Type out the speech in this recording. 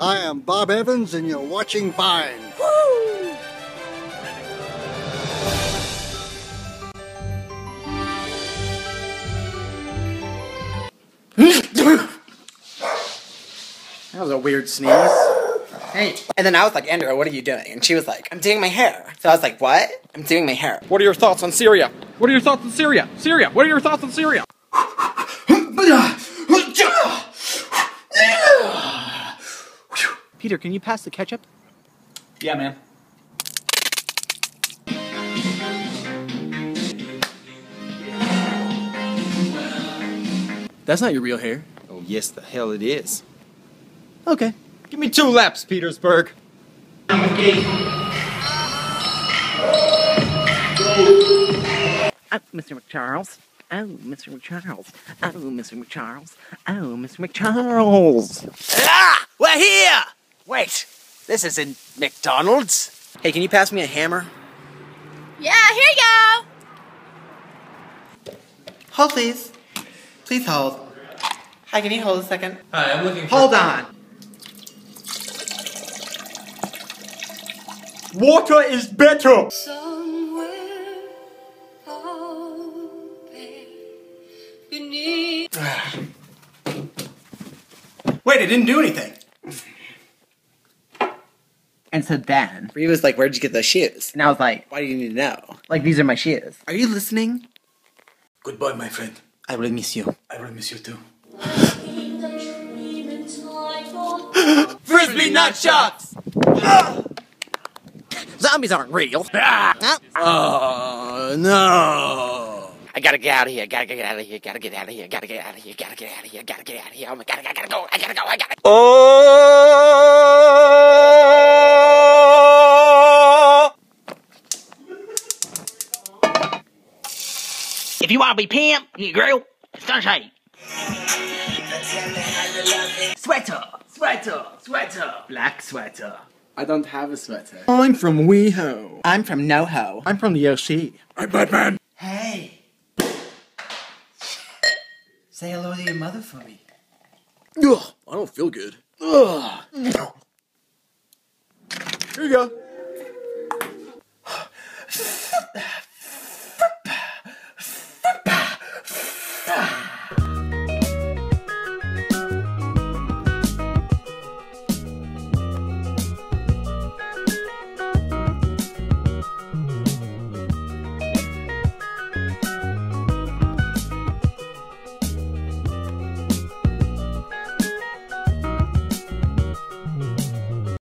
I am Bob Evans, and you're watching Fine. That was a weird sneeze. Hey. And then I was like, Andrew, what are you doing? And she was like, I'm doing my hair. So I was like, what? I'm doing my hair. What are your thoughts on Syria? What are your thoughts on Syria? Syria, what are your thoughts on Syria? Peter, can you pass the ketchup? Yeah, man. That's not your real hair. Oh, yes, the hell it is. Okay. Give me two laps, Petersburg. Oh, Mr. McCharles. Oh, Mr. McCharles. Oh, Mr. McCharles. Oh, Mr. McCharles. Ah! We're here! Wait, this isn't McDonald's. Hey, can you pass me a hammer? Yeah, here you go. Hold, please. Please hold. Hi, can you hold a second? Hi, I'm looking for. Hold on. Water is better! Somewhere oh, home. Wait, it didn't do anything. And so then, Ree was like, where'd you get those shoes? and I was like, Why do you need to know? like, these are my shoes. Are you listening? Goodbye, my friend. I will miss you. I will miss you too. Frisbee nut shots! Zombies aren't real. Ah! Oh, no. I gotta get out of here. Gotta get out of here. Gotta get out of here. Gotta get out of here. Gotta get out of here. Gotta get out of here. Oh my god, I gotta go. I gotta go. I gotta Oh! If you want to be pimp, you grill, sunshine. Sweater, sweater, sweater, black sweater. I don't have a sweater. I'm from WeHo. I'm from NoHo. I'm from the OC. I'm Batman. Hey. Say hello to your mother for me. Ugh, I don't feel good. Ugh. Here you go.